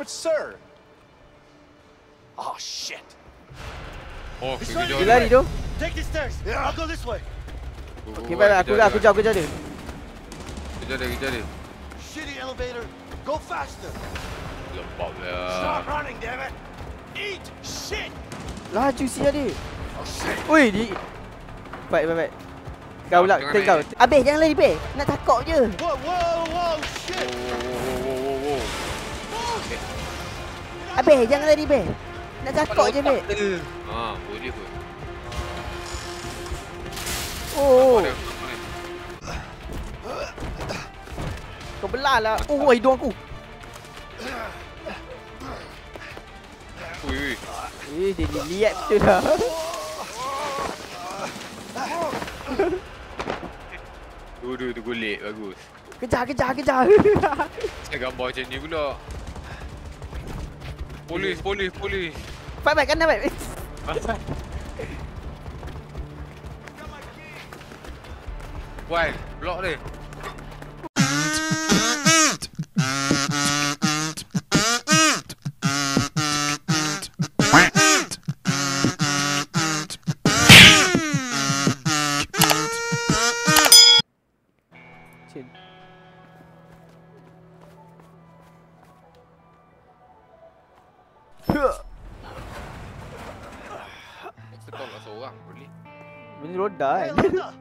But sir. Oh shit. Oh, He's pergi jauh lari tu. Take the stairs. Yeah. I'll go this way. Go, go, Okay, go, baik aku dah aku dia. jauh aku jauh dia. Kejar dia, kejar dia. Shitty elevator. Go faster. Lepak Stop lah. running, damn it. Eat shit. Laju si dia. Oh shit. Oi, di. Baik, baik, baik. Kau pula, take kau. Habis jangan lari, Be. Nak cakap je. Whoa, whoa, whoa, shit. oh, oh, oh, oh. Habis jangan lari, Be. Nak cakap je, Be. Ha, boleh pun. Oh, ada. kau belah lah. Oh, hidung aku. Ui, ui. Eh, dia lihat betul lah. Dua, dua tu golek. Bagus. Kejar, kejar, kejar. Saya gambar macam ni pula. Polis, polis, polis. Baik, baik, kanan, baik. Why? Block dia. Kan. Linda.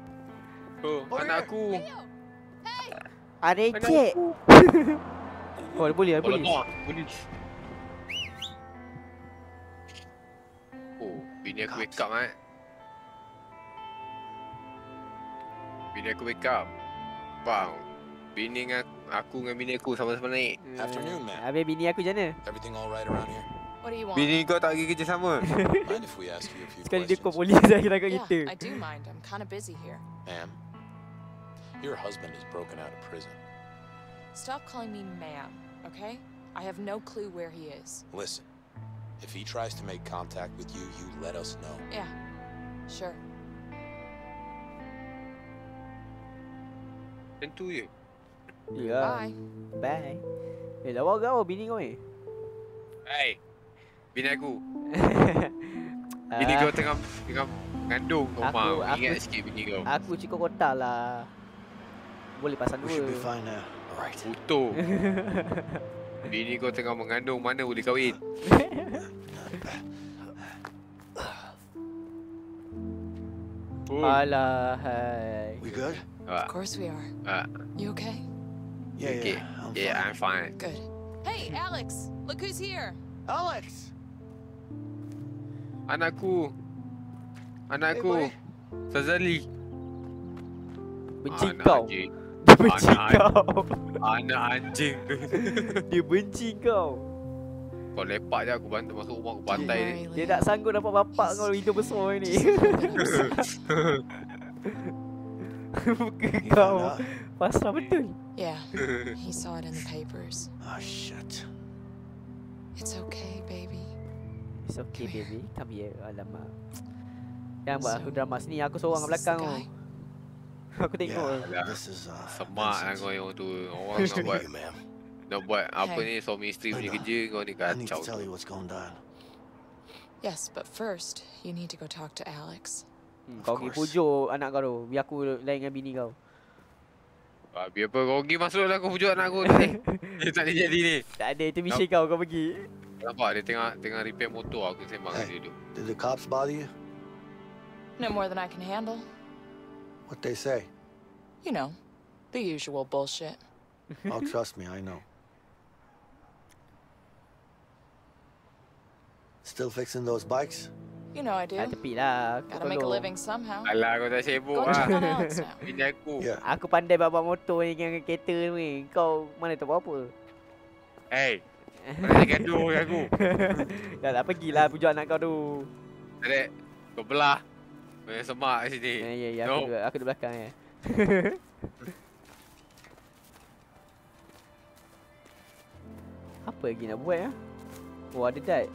Oh, Oh, anak aku. Ah, recek. Oh, dia boleh, dia boleh. Polis. Oh, bini aku wake up eh. Bini aku wake up. Bang. Bini dengan aku dengan bini aku sama-sama naik. Afternoon, man. Habis bini aku macam mana? Everything all right around here? What do you want? Bini kau tak pergi kerja sama? Mind if we ask you a few Sekali dia kau questions? polis lagi kat yeah. I do mind. I'm kind of busy here. Ma'am, your husband is broken out of prison. Stop calling me ma'am, okay? I have no clue where he is. Listen, if he tries to make contact with you, you let us know. Yeah, sure. Tentu je. Ya. Bye. Bye. Eh, lawa kau bini kau ni. Hey. Bini aku. Bini Ah, kau tengah tengah mengandung kau Aku- aku- Ingat sikit bini kau. Aku cikgu kota lah. Boleh pasang dua. Right. Utuh. Bini kau tengah mengandung mana boleh kahwin? Oh. Alah, hai. We good? Ah, Of course we are. ah, You okay? Yeah, okay. yeah. I'm Yeah, fine. I'm fine. Good. Hey, Alex! Look who's here! Alex. Anakku. Anakku. boy. Sazali. Benci Anak kau. anjing. Dia benci Anak kau. Anak anjing. Dia benci kau. kau lepak je aku bantu masuk rumah aku bantai Don't ni. Dia tak sanggup dapat bapak kau hidung besar ni. Muka kau. out? Pasal betul. Yeah, he saw it in the papers. Oh shit. It's okay, baby. It's okay baby. Come here. Alamak. Jangan buat aku drama sini. Aku seorang kat belakang tu. Aku tengok. Yeah, this is uh. Semak lah kau yang tu. Orang nak to buat nak buat apa ni suami isteri punya kerja kau ni kacau. Yes, but first, you need to go talk to Alex. Hmm, Kau pergi pujuk anak kau tu. Biar aku lain dengan bini kau. Ah, biar apa kau pergi masuk lah kau pujuk anak aku ni. Dia tak boleh jadi ni. Tak ada. Itu mission kau. Kau pergi. Nampak dia tengah tengah repair motor aku sembang Hey. dia tu. Did the cops bother you? No more than I can handle. What they say? You know, the usual bullshit. Oh, trust me, I know. Still fixing those bikes? You know I do. Tak tepi lah. Aku Gotta make a living somehow. Alah kau tak sibuk lah. Bini aku. Yeah. Aku pandai bawa motor ni dengan kereta ni. Kau mana tahu apa. Hey. Nak gaduh dengan aku. Dah tak pergilah pujuk anak kau tu. Adik. Kau belah. Yang semak kat sini. Ya ya ya No. aku duduk, aku duduk belakang ya. Apa lagi nak buat ya? Oh ada dat.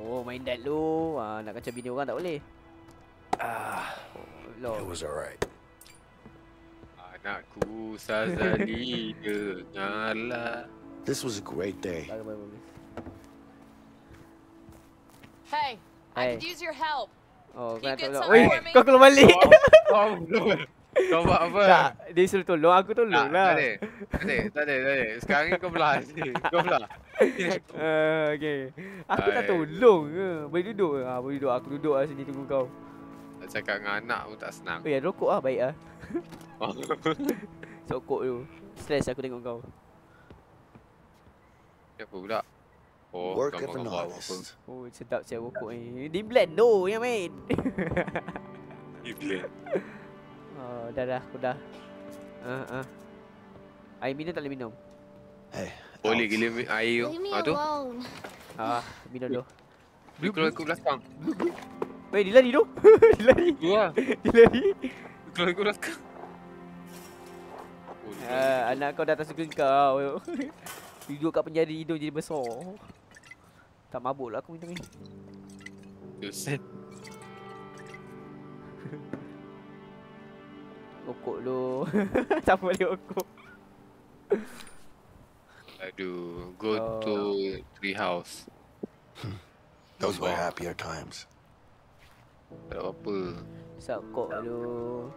Oh main dat lu. Ah nak kacau bini orang tak boleh. Ah, Loh. it was alright. Anakku Sazali dengarlah. This was a great day. Hey, I could use your help. Oh, Can you kau get for me? kau keluar balik. Kau belum. Kau buat apa? tak, dia suruh tolong, aku Tak, tolong tak lah. ada. Tak ada, tak ada, tak ada. Sekarang ni kau belah sini. Kau belah. Uh, okay. Aku tak tolong ke. Boleh duduk ke? Ha, boleh duduk. Aku duduk lah sini tunggu kau. Nak cakap dengan anak pun tak senang. Oh ya, rokok lah. Baik lah. Sokok tu. Stress aku tengok kau. Siapa pula? Oh, Work gambar of an gambar apa. Oh, sedap siap rokok ni. Di blend tu yang main. Iblis. oh, dah dah. Aku dah. Ah, uh, ah. Air minum tak boleh minum. Hey, Boleh Alex, gila air Ha tu. Ah, minum dulu. Dia keluar ikut belakang. Weh, dia lari tu. dia lari. Keluar. Dia lari. Belakang. Oh, dia Ah, anak kau dah tak suka kau. Duduk kat penjara hidung jadi besar. Tak mabuk lah aku minum ni. dosen. Rokok lu. tak boleh rokok. Aduh, go Oh. to tree house. those were happier times. Tak ada apa. Sakok lu.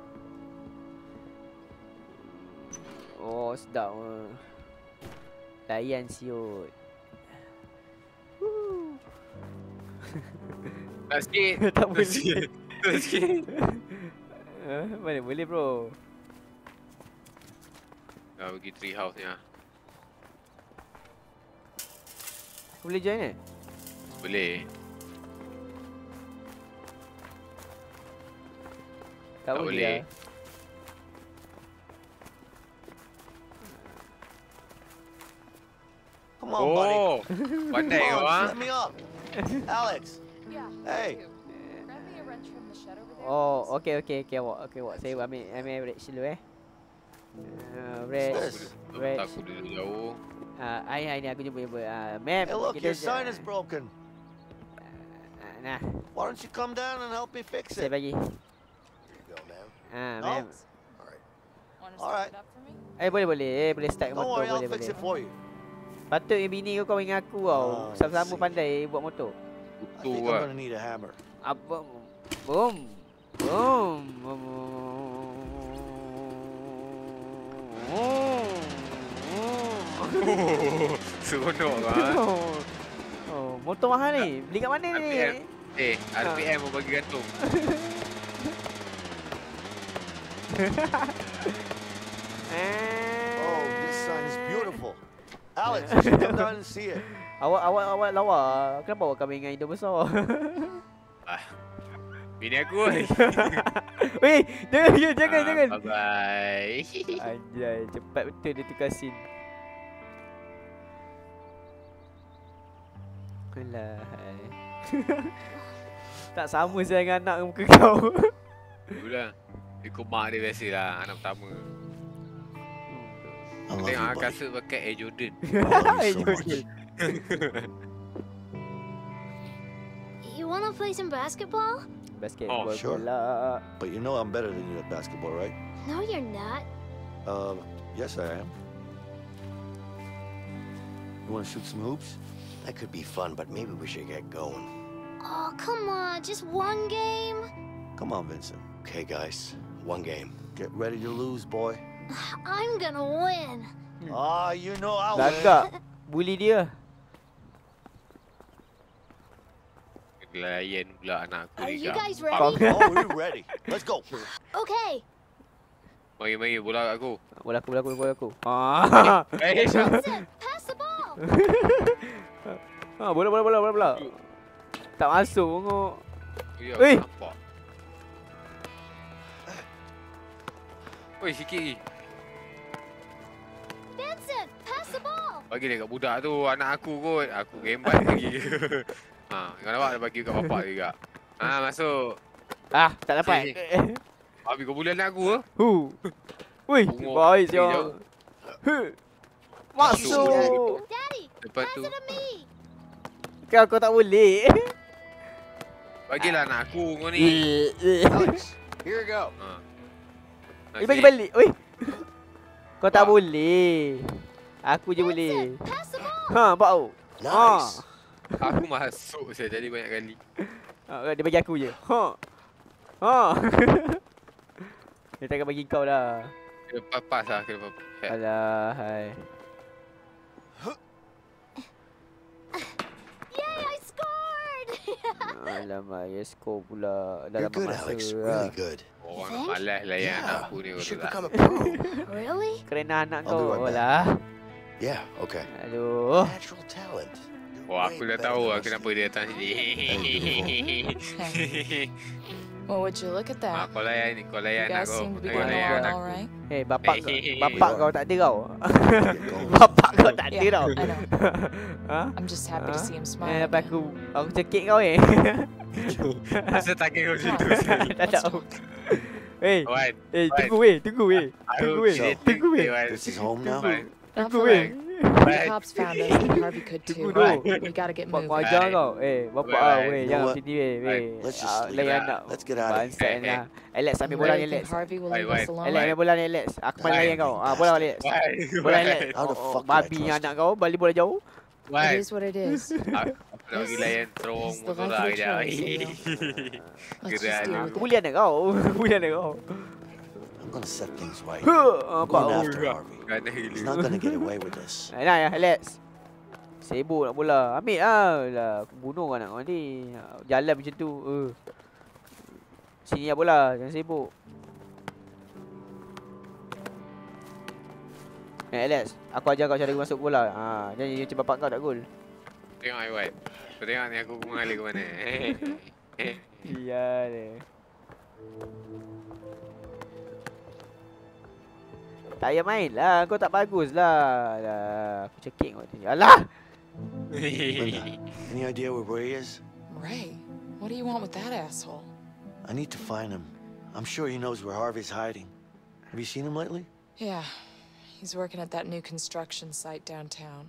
Oh, sedap ah. Layan siut. Tak sikit. tak Tak boleh. sikit. Tak sikit. Ah, mana boleh bro. Dah pergi tree house ni ah. Aku boleh join eh? Boleh. Tak, Tak boleh. boleh. Lah. Come on, buddy. Oh, pandai Come kau on, ah. let me up. Alex, Yeah. Hey. thank you. Grab me a wrench from the shed over there. Oh, please. okay, okay, okay, awak, okay, awak. Saya ambil, ambil wrench dulu eh. Uh, wrench, Yes. Aku wrench. aku duduk jauh. Uh, ai, ai ni aku jumpa jumpa. Uh, map. hey, look, kita your sign is broken. Uh, nah, Why don't you come down and help me fix saya it? bagi. Here you go, man. Ah, Oh. map. Wanna Alright. start it up for me? Eh, boleh, boleh. Eh, boleh start Don't motor, worry, I'll boleh, fix boleh. it for you. Patutnya bini kau kahwin dengan aku tau. Ah, I Sama-sama pandai buat motor. Think lah. I'm gonna need a hammer. Apa? Boom. Boom. Boom. Seronok lah. Oh. oh, motor mahal ni. Beli kat mana ni? Eh, RPM mau bagi gantung. Oh, this sign is beautiful. Alex, you should come down and see it. Awak awak awak lawa. Kenapa awak kahwin dengan hidung besar? Bini aku oi. Weh, jangan jangan jangan Ah, jangan. Bye bye. Anjay, cepat betul dia tukar scene. Alah. hai. tak sama saya dengan anak muka kau. Itulah. Ikut mak dia biasa lah anak pertama. I love Tengok you, buddy. kasut pakai Air Jordan. I love you Jordan. You wanna play some basketball? Basketball Oh, sure. pula. But you know I'm better than you at basketball, right? No, you're not. Uh, yes, I am. You want to shoot some hoops? That could be fun, but maybe we should get going. Oh, come on, just one game? Come on, Vincent. Okay, guys. One game. Get ready to lose, boy. I'm gonna win. Ah, you know I'll win. Lagak. Bully dia. Layan pula anak aku Are ni. you guys ready? Oh, we're ready. Let's go. Okay. Mari mari bola kat aku. Bola aku, bola aku, bola aku. Ah. Eh, pass the ball. ah, bola, bola, bola, bola, bola. Tak masuk tengok. Ya, Oi, sikit lagi. Vincent, pass the ball. Bagi dia kat budak tu, anak aku kot. Aku gembat lagi. ha, kau nampak dia bagi kat bapak juga. Ha, masuk. Ah, tak dapat. Habis kau boleh anak aku ke? Hu. Wih, Bungok baik pergi siapa. jauh. Huh. Masuk. Lepas tu. Kau kau tak boleh. bagilah anak aku kau ni. Eh, eh. Alex, here you go. Ha. Eh, bagi balik. Oi. Kau tak Pak. boleh. Aku je boleh. Ha, bau. Nice. Aku masuk saya jadi banyak kali. Ha, dia bagi aku je. Ha. Ha. dia takkan bagi kau dah. Kena pa- pas lah, kena pa- head. Alah, hai. Alamak, ya skor pula. You're good, masa Alex. lah. Really good. Orang Thank- malas layan Yeah, aku ni you should become a pro. really? Kerana anak I'll kau right lah. yeah, okay. Aduh. Natural talent. Wah, aku dah tahu lah kenapa dia datang sini. Well, would you look at Ah, that? kau layan ni, kau You layan guys aku. seem to be Kau layan aku. all right. Eh, bapak kau, Hehehe. bapak kau tak ada kau. Bapak kau tak ada Yeah, tau. Ha? I'm just happy to see him Eh, smile. lepas again. aku, aku cekik kau eh. Masa tak kira kau situ. tak tahu. Eh, Wan, eh, Wan. tunggu weh, tunggu weh. Tunggu weh, tunggu weh. This is home now? Tunggu weh. The cops found us, and Harvey could too. Dulu. We gotta get moving. Right. kau. Eh, bapak Right. ah, weh, You know jangan what? sini weh, weh. Let's just Ah, leave Layan it. nak. Let's get out of here. Bangsat. Alex, You ambil bola ni really think Alex. Harvey will Wait, leave us wait. alone? Alex, ambil bola ni Alex. Aku main Why? layan kau. Ah, bola Alex. Wan, Bola Wan. Alex. How the Oh, oh, fuck did I Babi trust anak kau, balik bola jauh. Wan. It is what it is. Aku nak pergi layan terowong It's the motor life lah of kejap. choice, you Let's Gerak just ni. deal Aku with it. bully anak kau. Aku bully anak kau. I'm gonna set things right. Huh, I'm going after Harvey. He's not gonna get away with this. Nah, ya, Alex. Sibuk nak bola. Ambil lah. lah. Aku bunuh anak kau ni. Jalan macam tu. Uh. Sini lah bola. Jangan sibuk. Eh, Alex. Aku ajar kau cara masuk bola. Ha, jangan macam bapak kau tak gol. Tengok ai Wan. Kau tengok ni aku mengalir ke mana. Iya dia. Tak payah main lah. Kau tak bagus lah. Alah, aku cekik kau tadi. Alah! Any idea where Ray is? Ray, what do you want with that asshole? I need to find him. I'm sure he knows where Harvey's hiding. Have you seen him lately? Yeah, he's working at that new construction site downtown.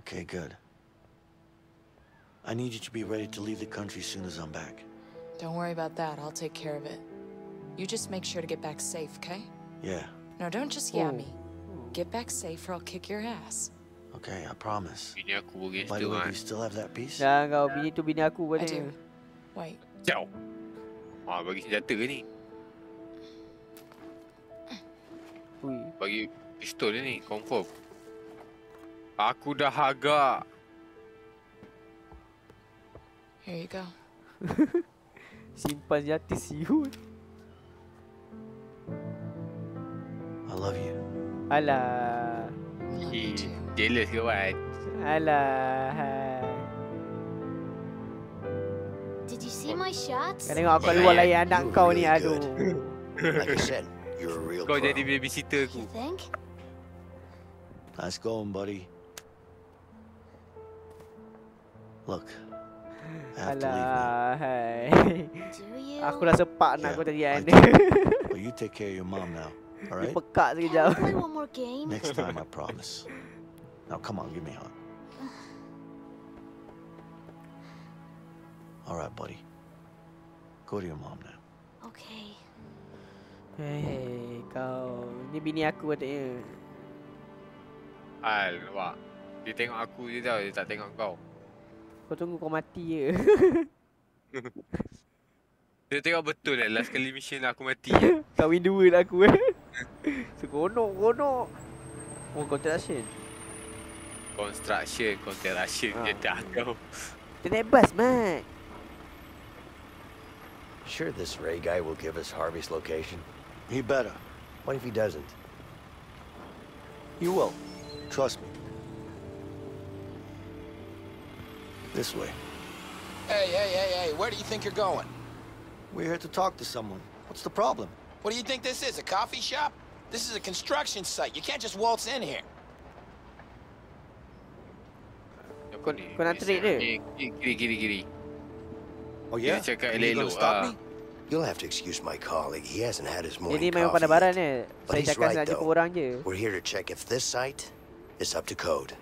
Okay, good. I need you to be ready to leave the country as soon as I'm back. Don't worry about that. I'll take care of it. You just make sure to get back safe, okay? Yeah, No, don't just Oh. me. Get back safe or I'll kick your ass. okay, I promise. Bini aku begitu By the way, kan. do you still have that piece? Jangan kau bini tu bini aku I do. Wait, Ciao. Ah, bagi senjata ke ni? Ui. Bagi pistol ni, confirm. Aku dah agak. here you go. Simpan senjata siut. I love you. Alah. I love you Eh, too. jealous ke? Alah. hai. Did you see my shots? Kau tengok aku luar layan anak kau ni. Aduh. Like I said, you're a real Kau pro. jadi babysitter aku. Nice going, buddy. Look. Alah. Hai. Do you? Aku dah sepak anak Yeah, kau tadi I kan. do. But you take care of your mom now, all Dia right? pekat Can we sekejap. play one more game? Next time, I promise. Now, come on, give me a hug. All right, buddy. Go to your mom now. Okay. Hei, kau. Ni bini aku katanya. Al, nampak. Dia tengok aku je tau, dia tak tengok kau. Kau tunggu kau mati je. Dia tengok betul lah, last kali mission aku mati. je. Kahwin dua lah aku eh. Seronok, seronok. Oh, construction. Construction, construction Ah. je dah kau. Dia naik bas, Mat. Sure, this Ray guy will give us Harvey's location. He better. What if he doesn't? He will. Trust me. This way. Hey, hey, hey, hey, where do you think you're going? We're here to talk to someone. What's the problem? What do you think this is, a coffee shop? This is a construction site. You can't just waltz in here. Kau ni. Kau nak trade dia? Ni, Kiri, kiri, kiri. Oh Dia cakap Are you elok-elok gonna stop ah. me? You'll have to excuse my colleague. He hasn't had his morning ni main coffee. pada baran yet. ni. But Saya he's cakap right, nak jumpa though. orang je. We're here to check if this site is up to code.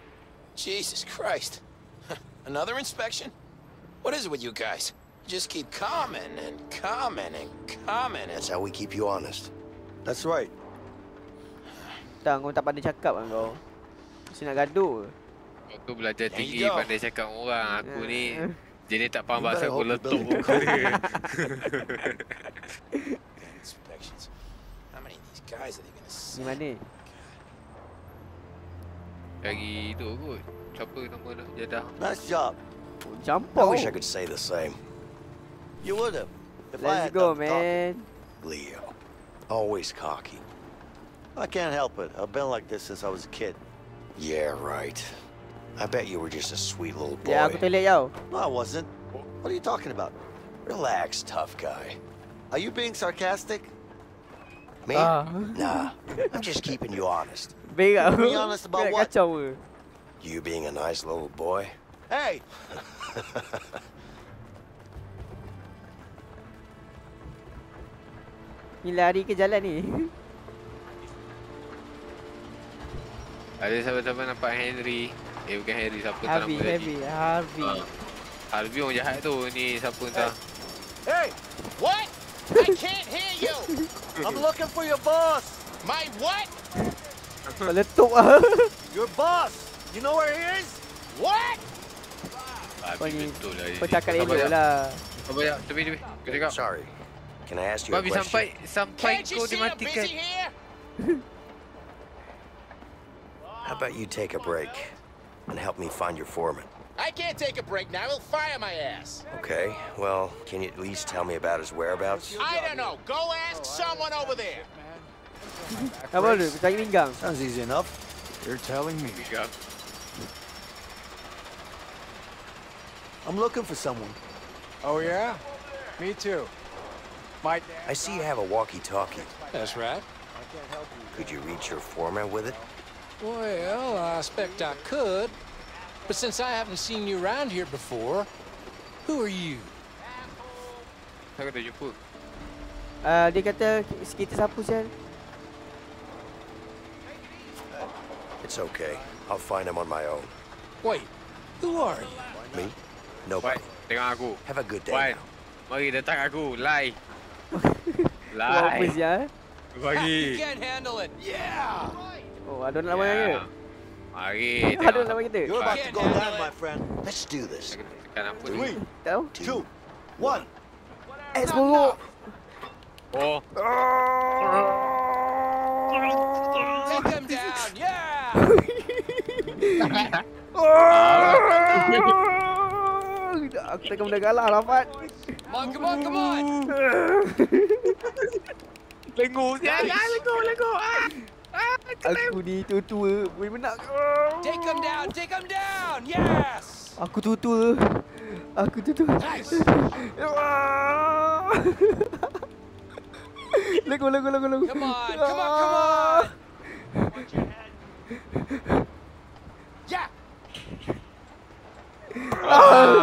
Jesus Christ. Another inspection? What is it with you guys? Just keep coming and coming and coming. That's how we keep you honest. That's right. Tang kau tak pandai cakap kan kau. Mesti nak gaduh. Aku belajar tinggi pandai cakap orang. Aku ni Eh. jenis tak faham bahasa aku letup build muka dia. Inspections. How many of these guys are they gonna Ni mana? Lagi tu kot. Siapa nama dia? Jadah. Nice job. Oh, I wish I could say the same. You would have. If I Let's go, talking. man. Leo. Always cocky. I can't help it. I've been like this since I was a kid. Yeah, right. I bet you were just a sweet little boy. Ya, aku toilet kau. No, I wasn't. What are you talking about? Relax, tough guy. Are you being sarcastic? Me? Ah. Nah. I'm just keeping you honest. Berak. Be honest about what? You being a nice little boy. Hey, Ni lari ke jalan ni? Ada siapa-siapa nampak Henry. Eh bukan Henry, siapa nama tadi. Harvey, Harvey. Ah. Harvey orang jahat tu. Ni siapa entah. hey, What? I can't hear you. I'm looking for your boss. My what? Kau letup ah. Your boss. You know where he is? What? Kau Harvey ni, betul lah. kau cakap elok lah. Sabar ya, tepi tepi. Kau cakap. Sorry. Can I ask you a Babi question? sampai sampai Can't you kau see I'm dimatikan. busy here? How about you take a break and help me find your foreman? I can't take a break now. He'll fire my ass. Okay, well, can you at least tell me about his whereabouts? I don't know. Go ask someone over there. How Apa lu? Cari pinggang. Sounds easy enough. You're telling me. Tiga. I'm looking for someone. Oh, yeah? Me too. My dad. I see you have a walkie-talkie. That's right. Could you reach your foreman with it? Well, I expect I could. But since I haven't seen you around here before, who are you? Saya kena jumpa. Uh, dia kata kita sapu sel. It's okay. I'll find him on my own. Wait, who are you? Me? Wan, Nobody. tengok aku. Have a good day Wan, now. mari datang aku. Lai. Buat apa Lai. sial? Bagi. can't handle it. Oh, ada nak lawan Ya. ke? Mari. Ada nak lawan kita? You're about to go down, my friend. Let's do this. Tekan apa ni? Three, Tahu? two, one. Eh, sepuluh. Oh. Take them down, yeah! Aku takkan benda kalah Rafat. Come on, come on, come on! Lengu. Jangan lengu, lengu. Ah. Aku ni tua-tua boleh menang. Take them down, take them down, yes! Aku tua-tua. Aku tua-tua. Lego, lego, lego, lego. Come on, come on, come on! Yeah.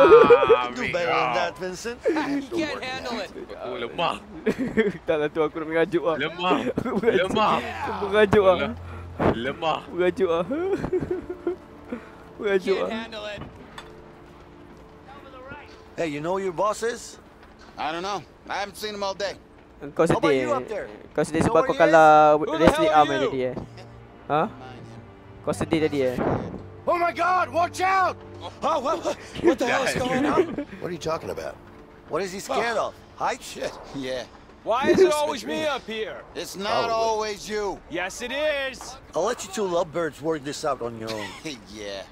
Ah, Do better than that, Vincent. You can't handle it. Aku lemah. tak lah tu aku nak mengajuk lah. Lemah. Lemah. Aku mengajuk lah. Lemah. Mengajuk lah. Mengajuk Can't lah. handle it. Hey, you know your boss is? I don't know. I haven't seen him all day. Kau How about sedih. you up there? Kau sedih sebab kau kalah wrestling arm tadi eh. Ha? Kau sedih tadi eh? Oh my God! Watch out! Oh, what, what, what the hell is going on? What are you talking about? What is he scared of? Heights? Shit. Yeah. Why is it always me up here? It's not Probably. always you. Yes, it is. I'll let you two lovebirds work this out on your own. yeah.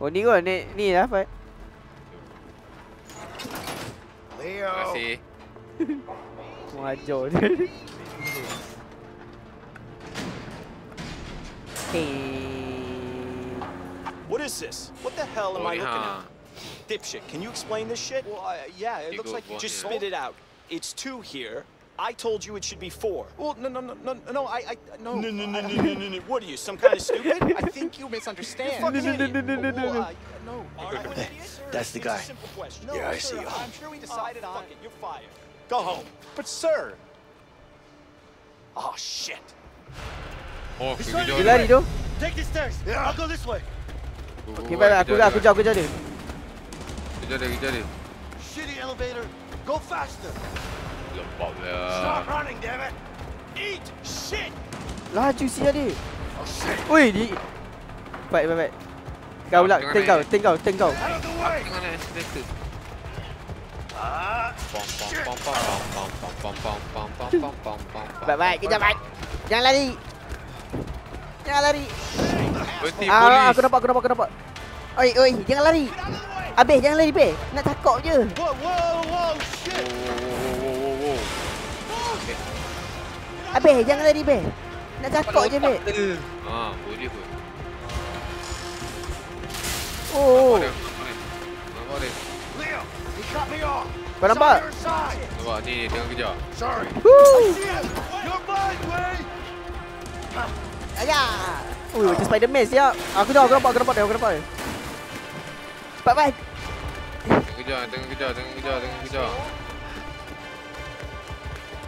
Oh ni kau ni ni lah Fat. Leo! kasih. Mau ajar dia. Hey. What is this? What the hell am Oh, I ni looking at? Dipshit, can you explain this shit? Well, uh, yeah, it You looks like for just it. spit it out. It's two here. I told you it should be four. Well, no, no, no, no, no, I, I, no. No, no, no, no, no, no, no. What are you, some kind of stupid? I think you misunderstand. No, no, no, no, no, no, no, no. Uh, no. Are you an idiot? That's the guy. a simple question. Yeah, I see you. I'm sure we decided on it. You're fired. Go home. But sir. Oh shit. Oh, He's pergi trying to jauh Dia. Take the stairs. I'll go this way. Okay, baik, aku dah, aku jauh, aku jauh dia. Kejar dia, kejar dia. Shitty elevator, go faster. Lepak dia. Stop running, damn it. Eat shit. Laju si dia. Oh, shit. Wuih, di... Baik, baik, baik. Kau pula, tank kau, tank kau, tank kau. Out of the way. Tengah ni, escalator. Bang baik. bang bang bang bang Jangan lari. Berhenti Ah, polis. aku nampak, aku nampak, aku nampak. Oi, oi, jangan lari. Habis, jangan lari, Be. Nak takok je. Whoa, whoa, whoa, shit! Habis, jangan lari, Be. Nak takok je, Be. Ah, boleh pun. Oh, Nampak dia, nampak dia. Nampak dia. Leo, he cut me off. kau nampak? Side. Nampak ni, tengah kejar. Sorry. Woo! See it. You're mine, Wayne. Ayah. Ui, macam Spiderman siap. Aku tahu, aku nampak, aku nampak dia, aku nampak dia. Cepat, baik. Tengah kejar, tengah kejar, tengah kejar, tengah kejar.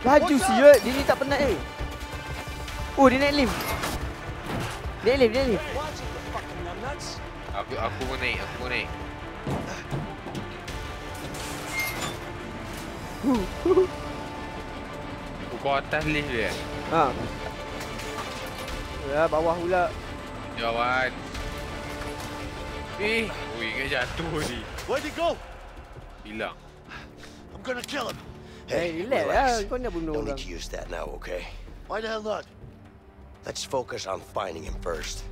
Laju siap. Dia ni tak penat eh. Oh, dia naik lift. Naik lift, naik lift. Aku aku pun naik, aku pun naik. Kau atas lift dia. Ha. Ya, bawah pula. Jawan. Eh, ui, ingat jatuh ni. Where'd he go? Hilang. I'm gonna kill him. Hey, relax lah. Kau nak bunuh Don't orang. need to use that now, okay? Why the hell not? Let's focus on finding him first.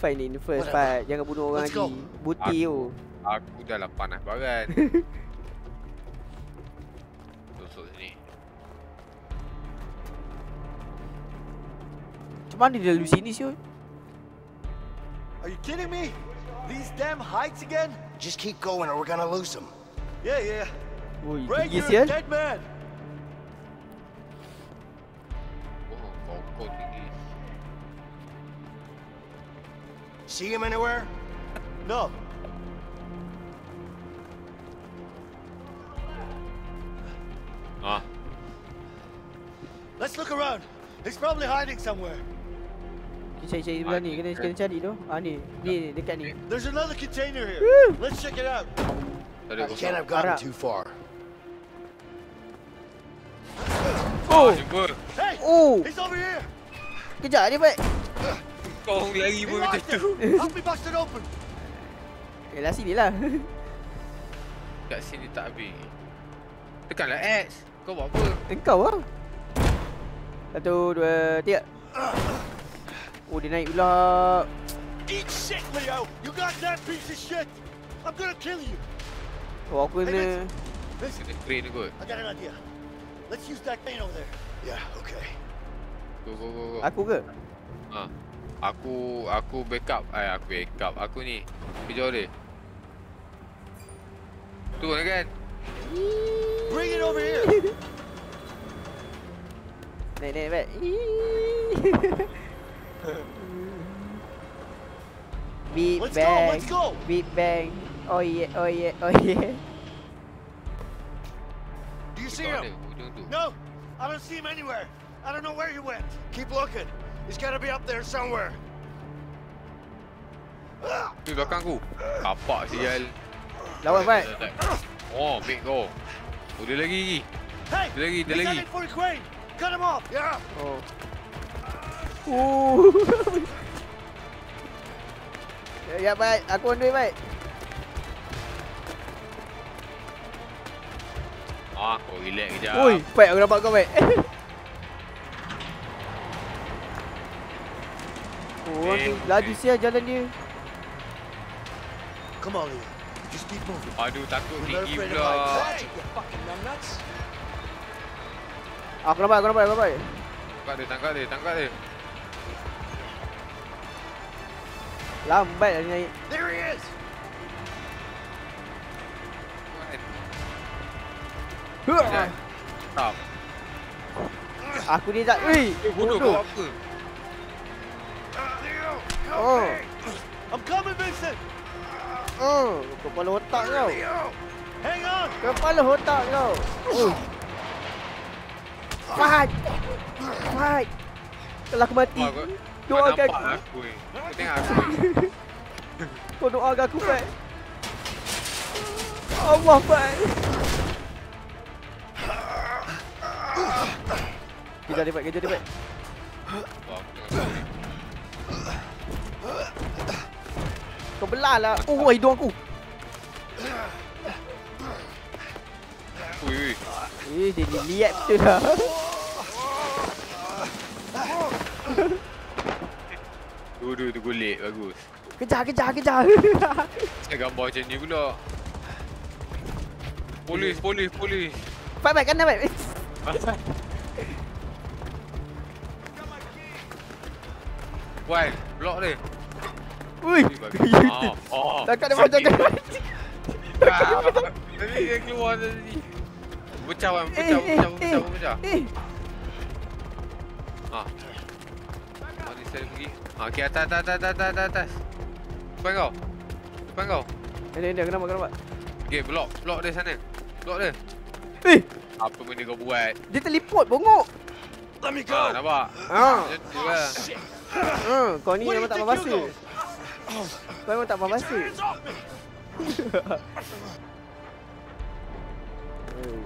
Fine in the first part. Jangan bunuh orang Let's go. lagi. Buti tu. Aku dah lah panas baran. Macam mana dia lalu sini siul? Are you kidding me? These damn heights again? Just keep going or we're gonna lose him. Yeah, yeah. Ui, Ray, tinggi you're a dead man. Oh, kau kau tinggi. See him anywhere? No. Ah, Let's look around. He's probably hiding somewhere. Kita cari-cari sebelah ni. Kena, kena cari tu. Ah ni. Ni, dekat ni. There's another container here. Let's check it out. I can't have gotten too far. Oh. Hey, Oh! he's over here. Kejap dia baik. Kau lari pun macam tu. Help me bust it open. Eh, lah sini lah. Kat sini tak habis. Tekanlah X. Kau buat apa? Engkau lah. Satu, dua, tiga. Oh, dia naik pula. Eat shit, Leo. You got that piece of shit. I'm gonna kill you. Oh, aku kena... Kena crane kot. I got an idea. Let's use that plane over there. Yeah, okay. Go, go, go, go. Aku ke? Ha. Aku aku backup. Eh aku backup. Aku ni kejar dia. Tu kan. Bring it over here. Naik, naik, baik. Beat Let's go, bang. let's go. Beat bang. Oh yeah, oh yeah, oh yeah. Do you see him? hujung tu. No, I don't see him anywhere. I don't know where he went. Keep looking. He's gotta be up there somewhere. Tu belakang aku. Kapak sial. Lawan baik. Tak, tak. Oh, baik kau. Oh, dia lagi. Hey, Dia lagi, dia he's lagi. heading for the. Cut him off. Yeah. Oh. Oh. ya, ya, baik. Aku on way, baik. Ah, kau relax kejap. Oi, baik aku nampak kau, baik. oh, Eh, ni laju sial jalan dia. Come on, Leo. Just keep moving. Aduh, takut tinggi pula. numbnuts. Aku nampak, aku nampak, aku nampak. Tangkap dia, tangkap dia, tangkap dia. Lambat lah dia naik. There he is. Sekejap. Stop. Aku ni tak. Ui, Bodoh kau apa? Oh. I'm coming, Vincent. Oh, kepala otak kau. Hang on. Kepala otak kau. Oh. Fight. Fight. Kalau aku mati, kau doakan nampak aku. Kau tengok aku. Kau doakan aku, Fight. Allah, Fight. Kejar dia, Fight. Kejar dia, ni. Kau belah lah. Oh, hidung aku. Ui. Eh, dia liat betul lah. Dua-dua tu golek, bagus. Kejar, kejar, kejar. Saya gambar macam ni pula. Polis, polis, polis. Baik, baik, kanan, baik. Wan, block dia. Ui. Oh. Dekat dia macam dekat. Ah, Tadi dia keluar tadi. Pecah Wan, Eh, pecah, pecah, eh, pecah, pecah. eh. Ah. Saya pergi. Ah, okey atas, atas, atas, atas, atas, atas. Depan kau. Depan kau. Ini, ini, kenapa, kenapa? Okey, block, block dia sana. Block dia. Eh, Apa benda kau buat? dia terliput, bongok. Let me Ah, go. nampak? Ah. Macam tu lah. Ah, kau ni memang tak bahasa. Kau memang tak me. Eh.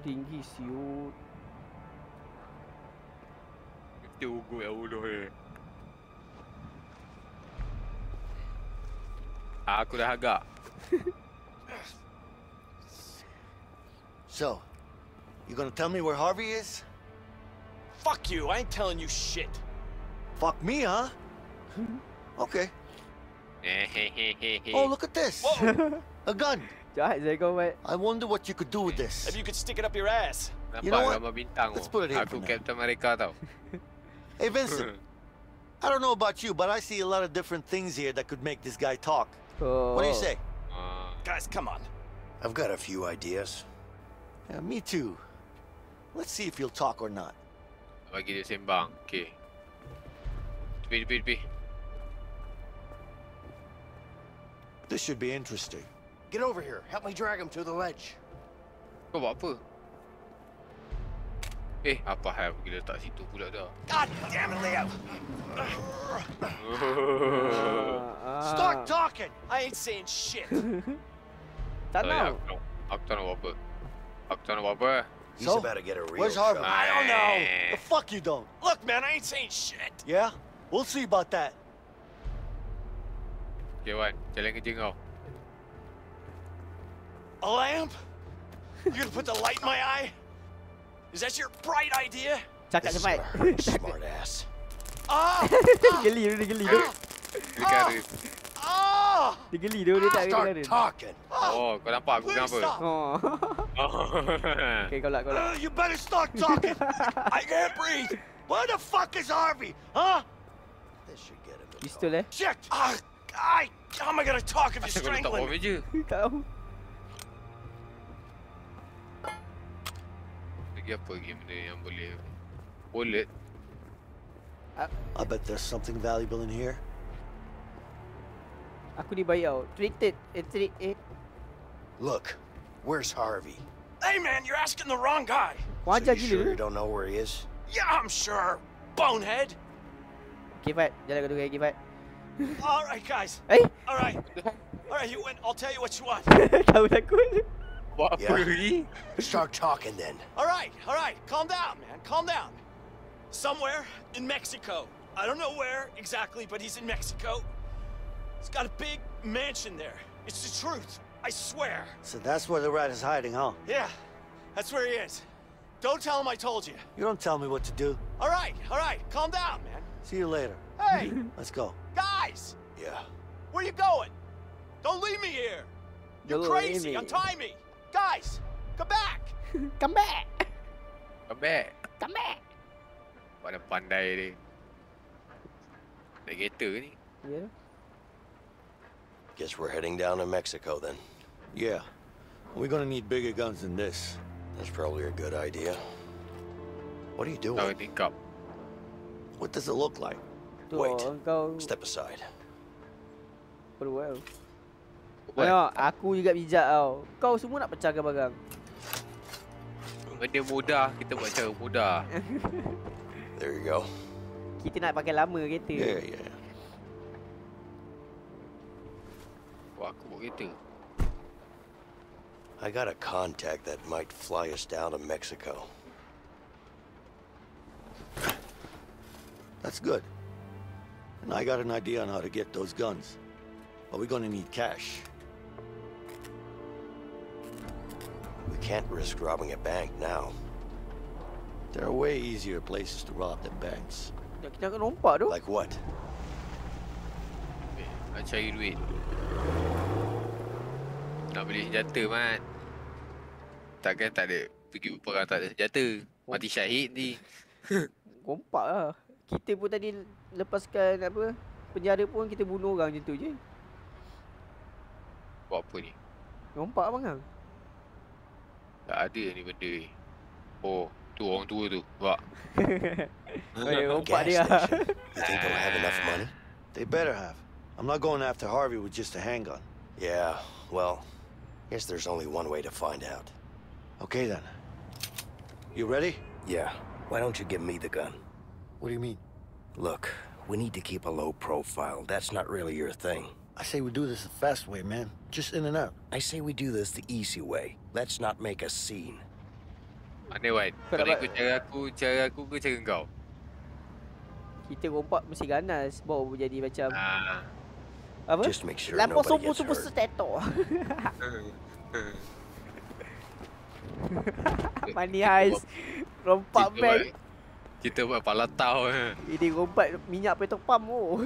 Tinggi siut. Kita ugut ya Allah eh. Aku dah agak. So, you gonna tell me where Harvey is? Fuck you, I ain't telling you shit. Fuck me, huh? okay. Oh, look at this. A gun. Jahat saya kau, Mat. I wonder what you could do with this. If you could stick it up your ass. You know what? Let's put it here Aku for now. Captain America tau. Hey, Vincent. I don't know about you, but I see a lot of different things here that could make this guy talk. Oh. What do you say? Ah, Guys, come on. I've got a few ideas. Yeah, me too. Let's see if he'll talk or not. bagi dia sembang. Okey. Tepi, tepi, tepi. This should be interesting. Get over here. Help me drag him to the ledge. Kau buat apa? Eh, apa hal pergi letak situ pula dah? God damn it, Leo. Start talking! I ain't saying shit. Tak Tak tahu. payah, aku, tak- aku tak nak buat apa. Aku tak nak buat apa. He's So, about to get a real Where's Harvey? shock. I don't know. The fuck you don't. Look, man, I ain't saying shit. Yeah? We'll see about that. Okay, Wan. Jalan kerja kau. A lamp? You gonna put the light in my eye? Is that your bright idea? Cakap This is cepat. Harvey, smart ass. Ah! geli tu, dia geli tu. Dia kara. Ah! Dia geli tu, dia tak kena Start talking. Oh, kau nampak aku Please kenapa? stop. Oh. Okay, kau lah, kau lah. You better start talking. I can't breathe. Where the fuck is Harvey? Huh? This should get him. to Pistol eh. Shit. Ah! I, how am I gonna talk if you're Asal kau letak bawah strangling me? Tak tahu. Lagi apa lagi benda yang boleh Bullet I bet there's something valuable in here. Aku dibayar tau. Treated. Eh, treat, eh. Look, where's Harvey? Hey, man, you're asking the wrong guy. Kau So ajar you sure you don't know where he is? Yeah, I'm sure. Bonehead. Okay, Fat. Jalan kau tu lagi, Fat. All right, guys. Eh? All right. All right, you win. I'll tell you what you want. Tahu takut. Buat apa Yeah. lagi? Start talking then. All right, all right. Calm down, man. Calm down. Somewhere in Mexico. I don't know where exactly, but he's in Mexico. He's got a big mansion there. It's the truth. I swear. So that's where the rat is hiding, huh? Yeah, that's where he is. Don't tell him I told you. You don't tell me what to do. All right, all right. Calm down, man. See you later. Hey, Let's go. guys, Yeah. where you going? Don't leave me here. You're Don't crazy. Untie me. Guys, come back. Come back. Come back Come back. Pada pandai dia Naik kereta ke ni? Ya. Guess we're heading down to Mexico then. Yeah. We're gonna need bigger guns than this. That's probably a good idea. What are you doing? Tahu doing? tingkap What does it look like? Tu Wait. kau Step aside. perlu tau. Buat Tengok, aku juga bijak tau. Kau semua nak pecahkan barang. Benda mudah Kita buat cara mudah There you go. Kita nak pakai lama kereta. Yeah, yeah. Buat aku buat kereta I got a contact that might fly us down to Mexico. That's good. And I got an idea on how to get those guns. But we're gonna need cash. Can't risk robbing a bank now. There are way easier places to rob than banks. Nak kita nak rompak tu. Like what? Nak cari duit. Nak beli senjata, Mat. Takkan tak ada pergi perang tak ada senjata. Mati syahid ni. Rompak lah. Kita pun tadi lepaskan apa penjara pun kita bunuh orang macam tu je. Buat apa ni? Rompak abang kan? Tak ada ni benda ni. Oh, tu orang tua tu. Nampak? Ya, rompak Gas dia. station. You think they'll have enough ah. money? They better have. I'm not going after Harvey with just a handgun. Yeah, well, guess there's only one way to find out. Okay then. You ready? Yeah, why don't you give me the gun? What do you mean? Look, we need to keep a low profile. That's not really your thing. I say we do this the fast way, man. Just in and out. I say we do this the easy way. Let's not make a scene. Mana Wan? Kau nak ikut cara aku, cara aku ke cara kau? Kita rompak mesti ganas baru jadi macam Ah. apa? Just make sure Lampau super hurt. steto. Money heist. Rompak bank. buat- Kita buat pala tau. Ini rompak minyak petrol pump oh.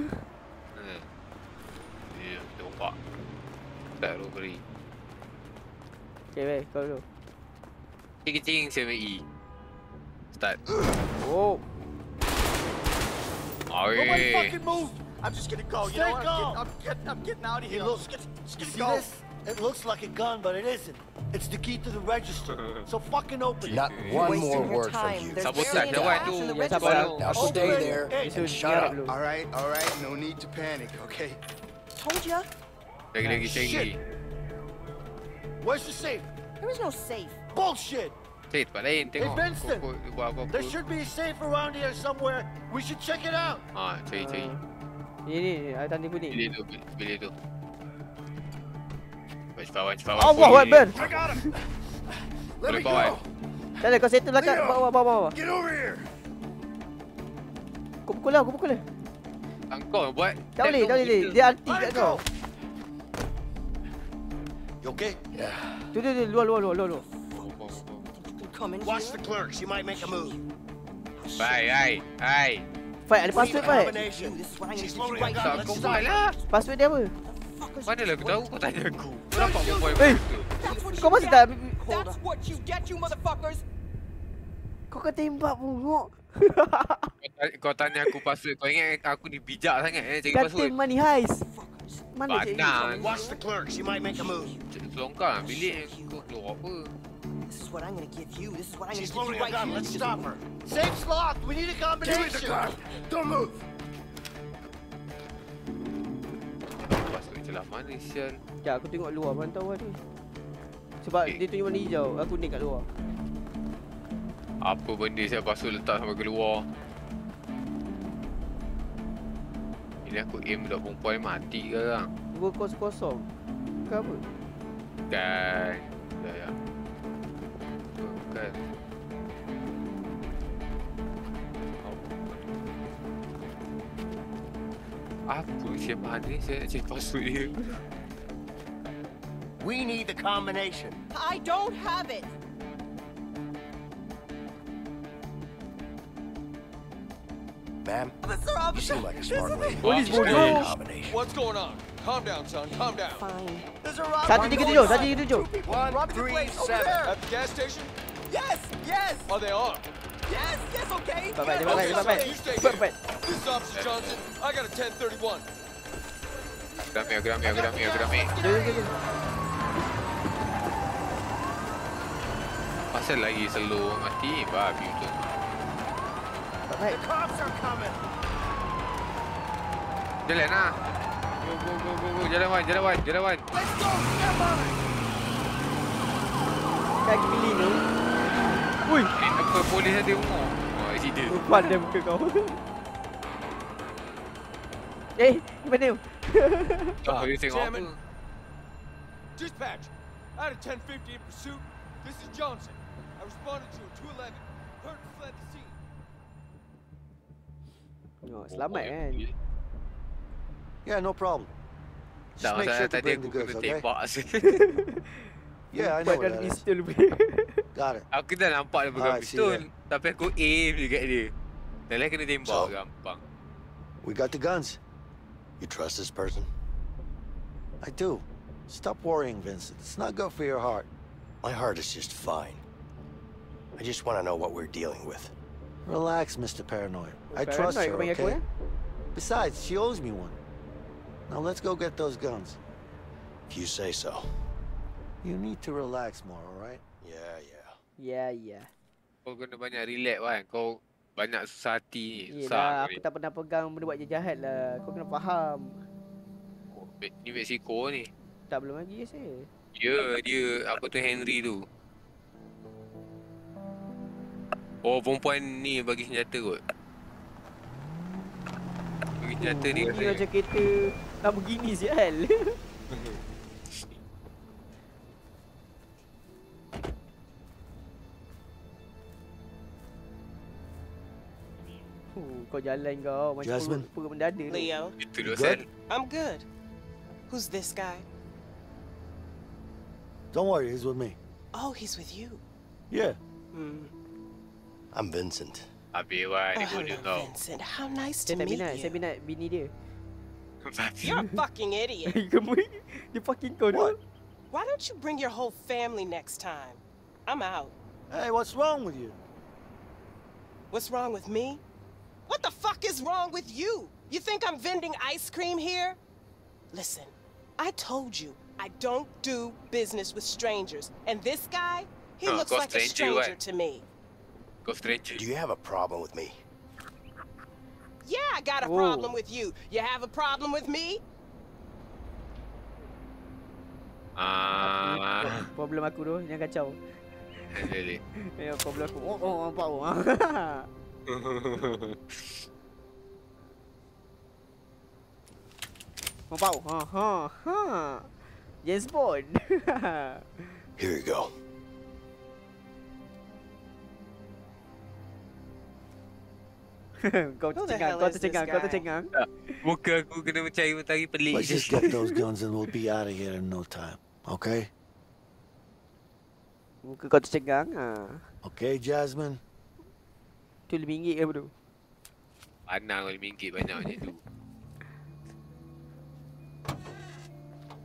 Tak robbery. Okay, baik, kau dulu. Kecing-kecing 7E. Start. Oh, Oi. move! I'm just gonna go. You Stay know what? calm. I'm getting, I'm getting, I'm getting out of Hey, here. look. Just just You get see go. this? It looks like a gun, but it isn't. It's the key to the register. So fucking open it. Not one more word from you. Sabotage dah Wan tu. Ya, sabar. Now stay there Hey, and shut up. All right, all right. No need to panic, okay? Told ya. Lagi-lagi cari. Shit. Where's the safe? There is no safe. Bullshit! Cari tempat lain tengok. Vincent. Kau- kau buat. There should be a safe around here somewhere. We should check it out. Ah, cari cari. Ini ni, ada tanda kuning. Bilik tu, bilik- bilik tu. Wan, cepat Wan, cepat Wan. Allah Boleh. Akbar. I got him. Let Boleh me bawa, go. Tak ada, kau settle belakang. Leo. Bawa, bawa, bawa. Get over here. Kau pukul lah, kau pukul lah. Tak kau buat. Tak boleh, tak boleh. kita. Dia anti Let kat it kau. You okay? Yeah. Tu, tu, tu, luar, luar, luar, luar. You Watch the clerk. She might make a move. Hai, hai, hai. Fight, ada password, fight. you Let's kau stop buat lah. Password dia apa? Mana lah aku tahu kau tanya aku. Kau nampak perempuan Eh. Kau you masih tak... That's what you get, you motherfuckers. Kau kena tembak bungok. Kau ta- Kau tanya aku password. Kau ingat aku ni bijak sangat eh cari Kata password. money heist. Mana Pandang. Watch the clerk. She might make a move. Lah bilik kau keluar apa. This is what I'm gonna give you. This is what I'm She's gonna loading give you a right gun. here. Let's stop her. Safe's locked. We need a combination. Give me the gun. Don't move. Celah mana sial. Sekejap aku tengok luar mana tahu ada. Sebab Eh. dia tunjuk warna hijau. Aku ni kat luar. Apa benda saya password letak sampai keluar. Ini aku aim budak perempuan ni mati ke orang. Dua kos kosong. Ke apa? Bukan. Dah ya. Bukan. Apa siapa mana saya nak cari password dia. We need the combination. I don't have it. Ma'am, Officer, you officer. seem like a smart lady. Police Just give me bodoh. a combination. What's going on? Calm down, son. Calm down. Fine. There's a robbery. Satu tiga tujuh, satu tiga tujuh. One, Robbing the three, place over seven. there. At the gas station? Yes, yes, Are they on? yes, yes. Okay. Cepat baik, yes, cepat baik, okay. cepat baik. You stay Cepat here. baik. This is Officer Johnson. I got a 1031. Geramik, geramik, geramik, geramik. Jom, jom, jom, jom. Pasal lagi slow mati babi tu. Cepat. The cops are coming. Jalan lah. Go, go, go, go, go. Jalan Wan, jalan Wan, jalan Wan. Let's go. Step on it. Kaki pilih tu. Ui, Eh, apa polis ada umur? Oh, accident. pandai muka kau. eh, mana? Tak polis tengok damn apa. it. Dispatch. I had a 1050 in pursuit. This is Johnson. I responded to a 211. Heard and fled the scene. Oh, selamat kan. Yeah, no problem. Just Tak make masalah sure to bring the goods, kena okay? tembak Yeah, I know Empat where dalam that is. pistol Got it. Aku dah nampak dia pegang Alright, see pistol ya. Tapi aku aim je kat dia Dan lain kena tembak So? gampang We got the guns. You trust this person? I do. Stop worrying, Vincent. It's not good for your heart. My heart is just fine. I just want to know what we're dealing with. Relax, Mr. Paranoid. I trust her, okay? Besides, she owes me one. Now let's go get those guns. If you say so. You need to relax more, all right? Yeah, yeah. Ya, ya. Kau kena banyak relax kan Kau banyak susah hati ni Yelah, aku tak pernah pegang benda buat jahat lah. Kau kena faham. Ni Mexico ni Tak belum lagi saya. Ya dia Apa tu Henry tu Oh perempuan ni bagi senjata kot Bagi senjata ni Bunyi katanya macam kereta Lamborghini sial. Oh, kau jalan kau macam Jasmine. perut, perut mendadak tu. Leo, Itu sel I'm good. Who's this guy? Don't worry, he's with me. Oh, he's with you. Yeah. Hmm. I'm Vincent. Habis wah Oh, dia bodoh hello, kau Vincent. How nice Saya to tak meet minat, saya you. minat bini dia. You're a fucking idiot. you fucking kau tu. What? Why don't you bring your whole family next time? I'm out. Hey, what's wrong with you? What's wrong with me? What the fuck is wrong with you? You think I'm vending ice cream here? Listen, I told you I don't do business with strangers. And this guy, he Oh, looks like a stranger, stranger what? to me. Kau stranger Do you have a problem with me? Yeah, I got a Whoa. problem with you. You have a problem with me? Ah, Problem aku tu yang kacau. Lele. Ya, problem aku. Oh, oh, nampak oh. Nampak Ha, ha, ha. James Bond. Here you go. kau tercengang, kau tercengang, kau tercengang. Muka aku kena mencari matahari pelik Let's just get those guns and we'll be out of here in no time. Okay? Muka kau tercengang. Ha. Okay, Jasmine? Tu RM5 ke apa tu? Panang RM5 banyak macam tu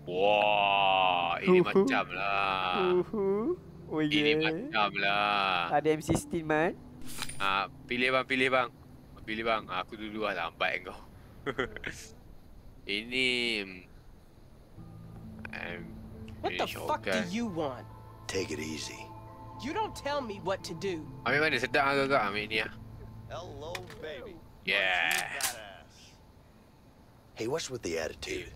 Wah, ini Uhu. macam lah Uhu. Oh Ini yeah. macam lah Ada M16 man. Ah, pilih bang, pilih bang. Pilih bang. Aku dulu lah lambat kau. Ini um, What the fuck do you want? Take it easy. You don't tell me what to do. Ambil mana sedap agak-agak ambil ni ah. Hello, baby. Yeah. Hey, what's with the attitude?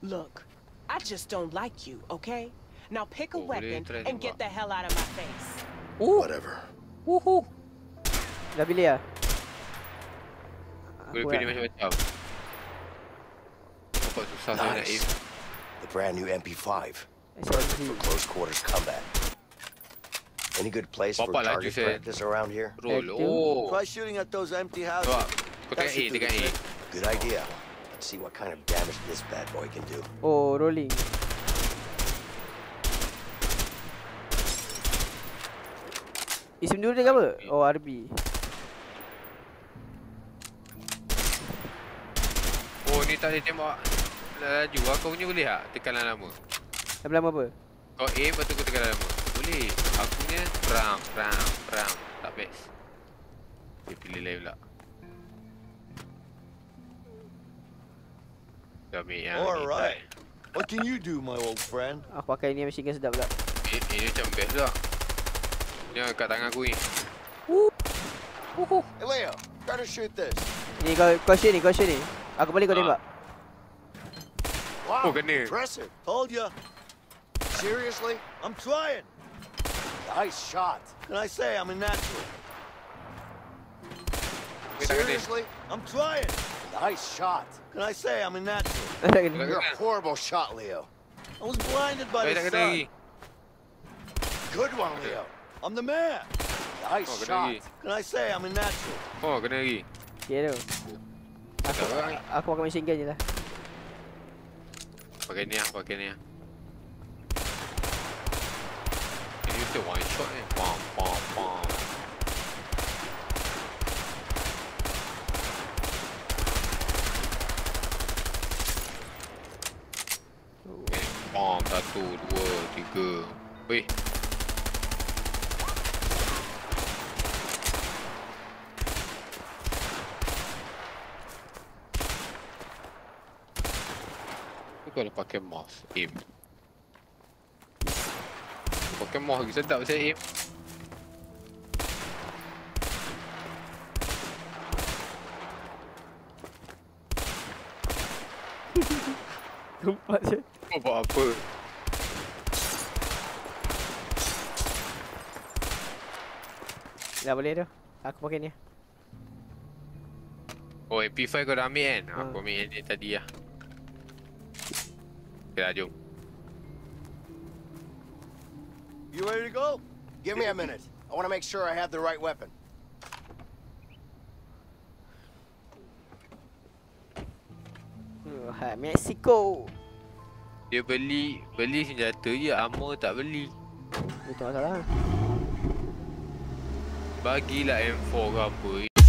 Look, I just don't like you, okay? Now pick a Oh, weapon and get the hell out of my face. Whatever. Uhu. Dah pilih lah? Boleh Aku pilih nak- macam-macam. Nampak susah sangat nak aim. Nice. The brand new MP5. Perfect for close quarters combat. Any good place for target saya. practice around here? Roll. Oh. Try shooting at those empty houses. Nampak. Kau That's tekan A, tekan A. Good idea. Let's see what kind of damage this bad boy can do. Oh, rolling. Isim dulu dia ke apa? Oh, RB. Tak boleh tembak. Laju. Kau punya boleh tak? Tekanan lama. Dah lama apa? Kau aim lepas tu kau tekan lama. Boleh. Aku punya perang, perang, perang. Tak best. Dia pilih lain pula. Dah ambil yang All ni, right. What can you do, my old friend? Aku pakai ni machine gun sedap pula. tak. Eh, eh, dia macam best tak? Ni kat tangan aku ni. Hey, Leo, try to shoot this. Ni kau kau shoot ni, kau shoot ni. Aku balik kau Ah. tembak. Wow, Oh, kena. impressive. Told you. Seriously? I'm trying. Nice shot. Can I say I'm a natural? Seriously? I'm trying. Nice shot. Can I say I'm a natural? Tak kena. Tak You're a horrible shot, Leo. I was blinded by the tak sun. Good one, Leo. I'm the man. Nice Oh, shot. Can I say I'm a natural? Oh, kena lagi. Sikit tu. Tak apa. Aku pakai machine gun je lah. Pakai ni lah, pakai ni lah. Ini tu one shot ni. Pam, pam, pam. Pam, satu, dua, tiga. Weh. Kalau pakai mouse, aim. Pakai mouse lagi sedap saya aim. Tempat je. Kau buat apa? Dah boleh tu. Aku pakai ni. Oh, MP5 kau dah ambil kan? Ha. Aku ambil ni tadi lah. Okay lah, jom. You ready to go? Give me a minute. I want to make sure I have the right weapon. Uh, Mexico. Dia beli beli senjata je, armor tak beli. Itu masalah. Bagilah M4 ke apa.